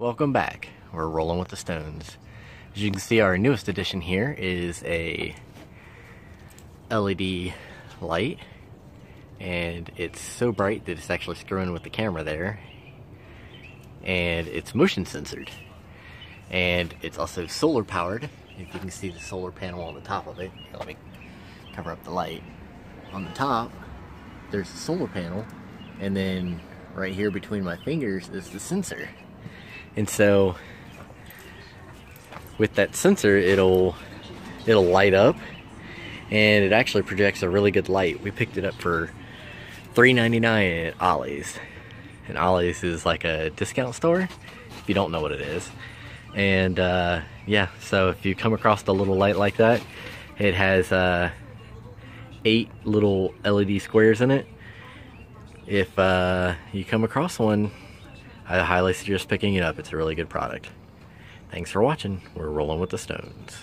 Welcome back. We're rolling with the stones. As you can see, our newest addition here is a LED light. And it's so bright that it's actually screwing with the camera there. And it's motion sensored. And it's also solar powered. If you can see the solar panel on the top of it. Let me cover up the light. On the top, there's the solar panel. And then right here between my fingers is the sensor. And so with that sensor, it'll it'll light up and it actually projects a really good light. We picked it up for $3.99 at Ollie's. And Ollie's is like a discount store, if you don't know what it is. And uh, yeah, so if you come across a little light like that, it has uh, eight little LED squares in it. If uh, you come across one, I highly suggest picking it up. It's a really good product. Thanks for watching. We're rolling with the stones.